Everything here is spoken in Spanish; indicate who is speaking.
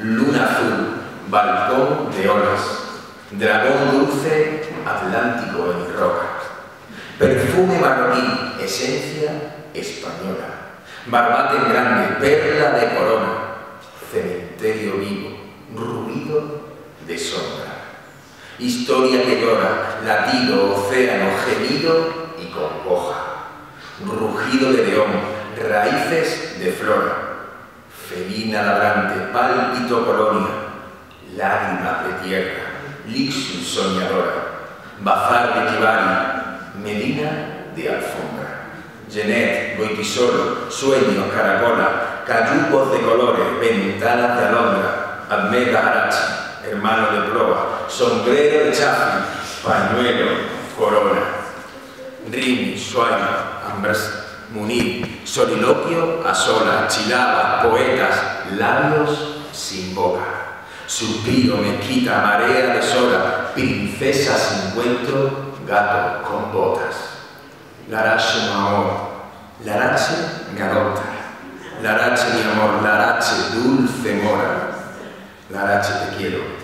Speaker 1: luna azul, balcón de olas, dragón dulce, atlántico en roca, perfume marroquí, esencia española, barbate grande, perla de corona, cementerio vivo, ruido de sombra, historia que llora, latido, océano, gemido y congoja, rugido de león, raíces de flora, felina ladrante, pálpito colonia, lágrimas de tierra, lixus soñadora, bazar de Kibari, medina de alfombra. Genet, Goitisolo, sueños, caracola, cayupos de colores, ventanas de alondra, almega arachi, hermano de proa, sombrero de chafi, pañuelo, corona. Rimi, Suaima, Ambras, Munir, soliloquio a sola, chilaba, poetas, labios sin boca. Suspiro, mezquita, marea de sola, princesa sin encuentro, gato con botas. Larache no amor, Larache garota, Larache mi amor, Larache dulce mora, Larache te quiero,